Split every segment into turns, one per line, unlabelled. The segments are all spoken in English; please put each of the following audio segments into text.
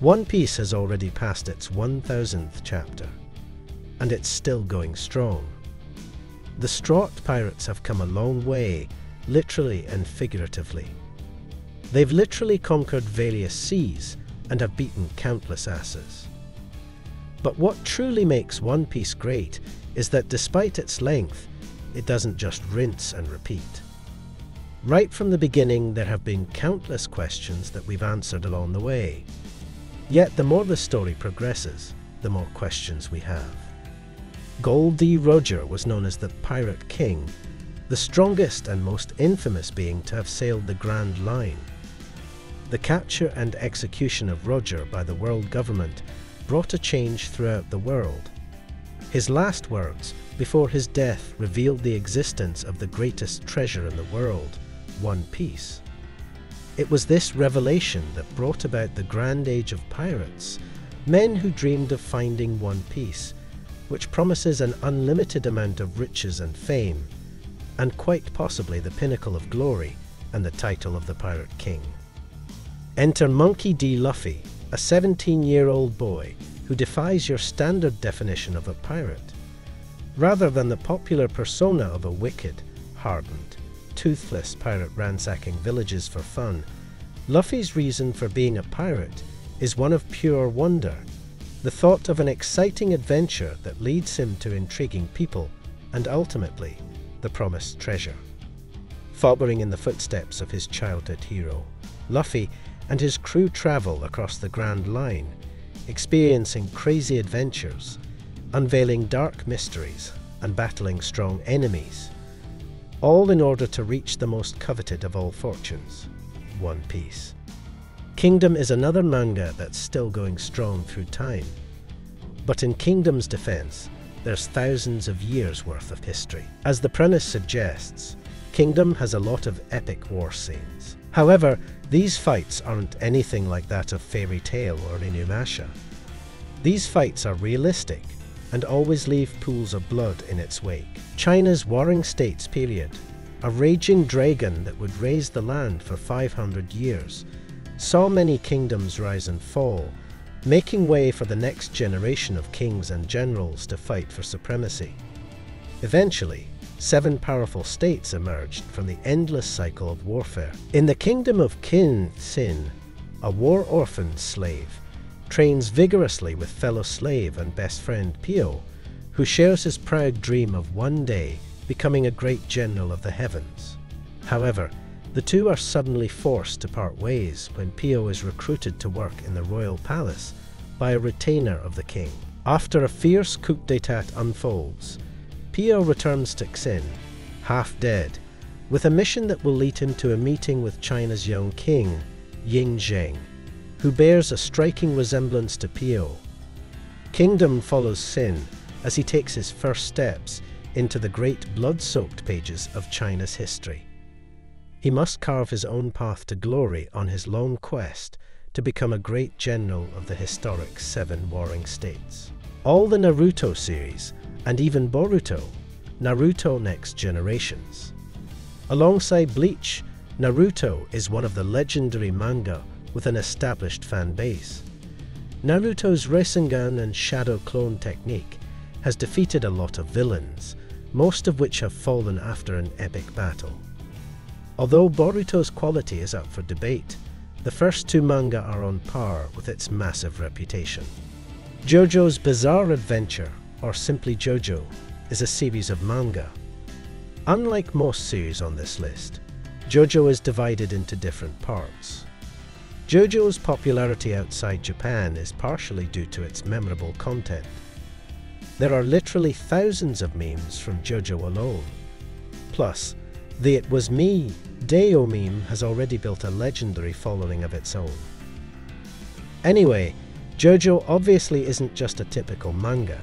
One Piece has already passed its 1000th chapter, and it's still going strong. The Straw Hat pirates have come a long way, literally and figuratively. They've literally conquered various seas and have beaten countless asses. But what truly makes One Piece great is that despite its length, it doesn't just rinse and repeat. Right from the beginning, there have been countless questions that we've answered along the way. Yet the more the story progresses, the more questions we have. Gol D. Roger was known as the Pirate King, the strongest and most infamous being to have sailed the Grand Line. The capture and execution of Roger by the world government brought a change throughout the world. His last words before his death revealed the existence of the greatest treasure in the world, One Piece. It was this revelation that brought about the grand age of pirates, men who dreamed of finding One Piece, which promises an unlimited amount of riches and fame, and quite possibly the pinnacle of glory and the title of the Pirate King. Enter Monkey D. Luffy, a 17 year old boy who defies your standard definition of a pirate. Rather than the popular persona of a wicked, hardened, toothless pirate ransacking villages for fun, Luffy's reason for being a pirate is one of pure wonder, the thought of an exciting adventure that leads him to intriguing people and ultimately the promised treasure. Following in the footsteps of his childhood hero, Luffy and his crew travel across the Grand Line, experiencing crazy adventures, unveiling dark mysteries, and battling strong enemies, all in order to reach the most coveted of all fortunes One Piece. Kingdom is another manga that's still going strong through time. But in Kingdom's defense, there's thousands of years worth of history. As the premise suggests, Kingdom has a lot of epic war scenes. However, these fights aren't anything like that of Fairy Tail or Inuyasha. These fights are realistic and always leave pools of blood in its wake. China's Warring States period, a raging dragon that would raze the land for 500 years, saw many kingdoms rise and fall, making way for the next generation of kings and generals to fight for supremacy. Eventually, seven powerful states emerged from the endless cycle of warfare. In the kingdom of Qin Xin, a war orphaned slave trains vigorously with fellow slave and best friend Pio, who shares his proud dream of one day becoming a great general of the heavens. However, the two are suddenly forced to part ways when Pio is recruited to work in the royal palace by a retainer of the king. After a fierce coup d'etat unfolds, Pio returns to Xin, half dead, with a mission that will lead him to a meeting with China's young king, Ying Zheng, who bears a striking resemblance to Pio. Kingdom follows Xin as he takes his first steps into the great blood-soaked pages of China's history. He must carve his own path to glory on his long quest to become a great general of the historic Seven Warring States. All the Naruto series and even Boruto, Naruto Next Generations. Alongside Bleach, Naruto is one of the legendary manga with an established fan base. Naruto's Rasengan and Shadow Clone technique has defeated a lot of villains, most of which have fallen after an epic battle. Although Boruto's quality is up for debate, the first two manga are on par with its massive reputation. JoJo's Bizarre Adventure or simply JoJo, is a series of manga. Unlike most series on this list, JoJo is divided into different parts. JoJo's popularity outside Japan is partially due to its memorable content. There are literally thousands of memes from JoJo alone. Plus, the It Was Me Dio meme has already built a legendary following of its own. Anyway, JoJo obviously isn't just a typical manga.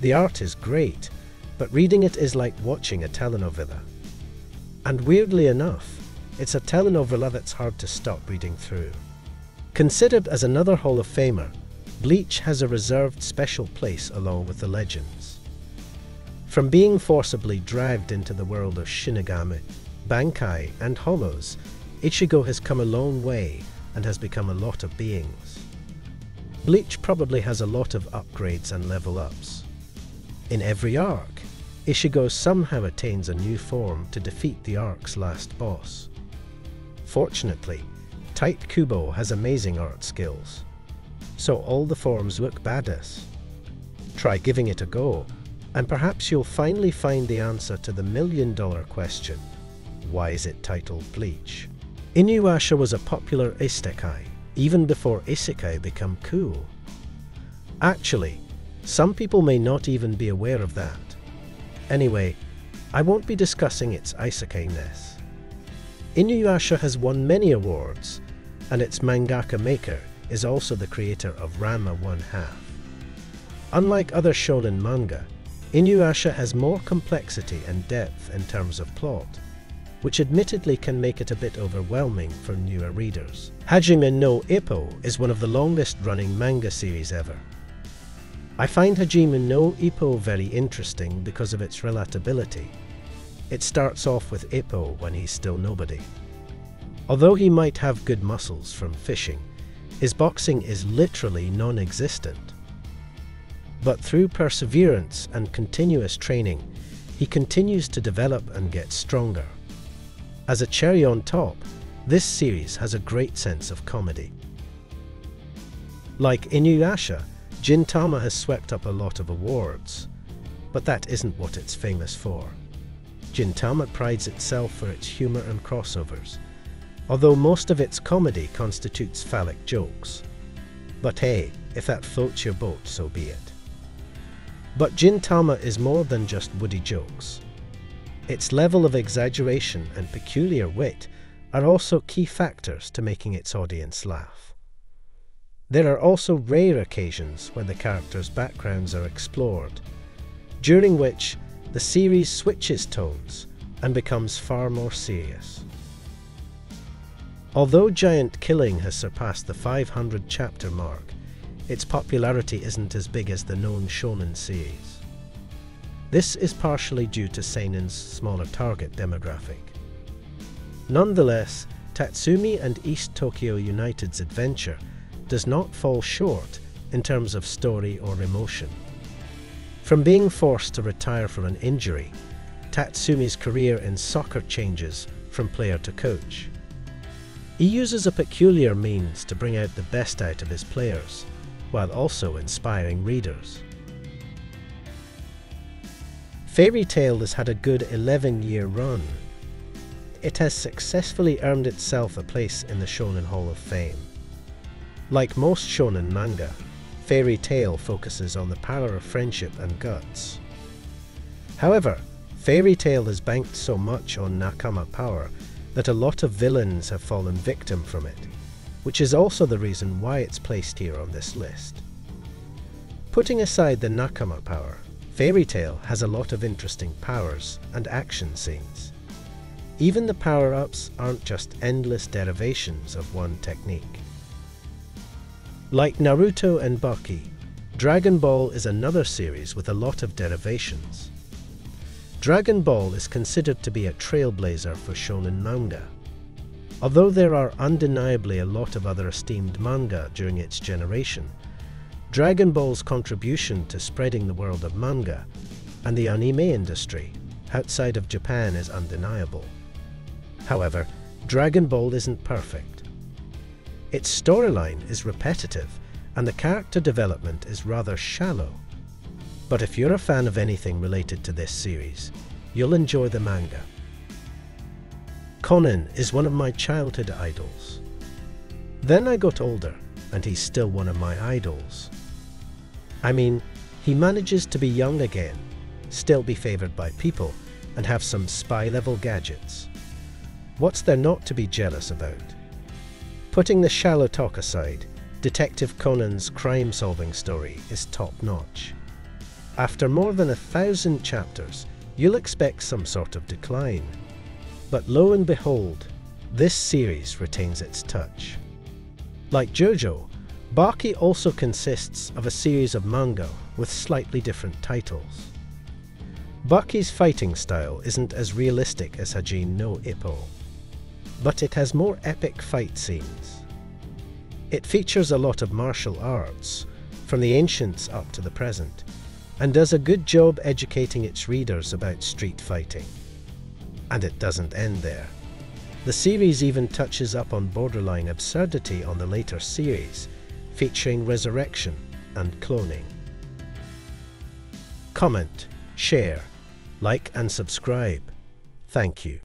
The art is great, but reading it is like watching a telenovela. And weirdly enough, it's a telenovela that's hard to stop reading through. Considered as another Hall of Famer, Bleach has a reserved special place along with the legends. From being forcibly dragged into the world of Shinigami, Bankai, and Hollows, Ichigo has come a long way and has become a lot of beings. Bleach probably has a lot of upgrades and level ups. In every arc, Ichigo somehow attains a new form to defeat the arc's last boss. Fortunately, Tite Kubo has amazing art skills, so all the forms look badass. Try giving it a go, and perhaps you'll finally find the answer to the million dollar question why is it titled Bleach? Inuyasha was a popular isekai, even before isekai became cool. Actually, some people may not even be aware of that. Anyway, I won't be discussing its isekai-ness. Inuyasha has won many awards, and its mangaka maker is also the creator of Ranma One Half. Unlike other shonen manga, Inuyasha has more complexity and depth in terms of plot, which admittedly can make it a bit overwhelming for newer readers. Hajime no Ippo is one of the longest running manga series ever. I find Hajime no Ippo very interesting because of its relatability. It starts off with Ippo when he's still nobody. Although he might have good muscles from fishing, his boxing is literally non existent. But through perseverance and continuous training, he continues to develop and get stronger. As a cherry on top, this series has a great sense of comedy. Like Inuyasha, Gintama has swept up a lot of awards, but that isn't what it's famous for. Gintama prides itself for its humour and crossovers, although most of its comedy constitutes phallic jokes. But hey, if that floats your boat, so be it. But Gintama is more than just woody jokes. Its level of exaggeration and peculiar wit are also key factors to making its audience laugh. There are also rare occasions when the characters' backgrounds are explored, during which the series switches tones and becomes far more serious. Although Giant Killing has surpassed the 500 chapter mark, its popularity isn't as big as the known shonen series. This is partially due to Seinen's smaller target demographic. Nonetheless, Tatsumi and East Tokyo United's adventure does not fall short in terms of story or emotion. From being forced to retire from an injury, Tatsumi's career in soccer changes from player to coach. He uses a peculiar means to bring out the best out of his players, while also inspiring readers. Fairy Tail has had a good 11 year run. It has successfully earned itself a place in the Shonen Hall of Fame. Like most shonen manga, Fairy Tail focuses on the power of friendship and guts. However, Fairy Tail has banked so much on Nakama power that a lot of villains have fallen victim from it, which is also the reason why it's placed here on this list. Putting aside the Nakama power, Fairy Tail has a lot of interesting powers and action scenes. Even the power-ups aren't just endless derivations of one technique. Like Naruto and Baki, Dragon Ball is another series with a lot of derivations. Dragon Ball is considered to be a trailblazer for shonen manga. Although there are undeniably a lot of other esteemed manga during its generation, Dragon Ball's contribution to spreading the world of manga and the anime industry outside of Japan is undeniable. However, Dragon Ball isn't perfect. Its storyline is repetitive and the character development is rather shallow. But if you're a fan of anything related to this series, you'll enjoy the manga. Conan is one of my childhood idols. Then I got older and he's still one of my idols. I mean, he manages to be young again, still be favoured by people, and have some spy level gadgets. What's there not to be jealous about? Putting the shallow talk aside, Detective Conan's crime solving story is top notch. After more than a thousand chapters, you'll expect some sort of decline. But lo and behold, this series retains its touch. Like JoJo, Baki also consists of a series of manga with slightly different titles. Baki's fighting style isn't as realistic as Hajime no Ippo, but it has more epic fight scenes. It features a lot of martial arts, from the ancients up to the present, and does a good job educating its readers about street fighting. And it doesn't end there. The series even touches up on borderline absurdity on the later series, featuring resurrection and cloning. Comment, share, like and subscribe. Thank you.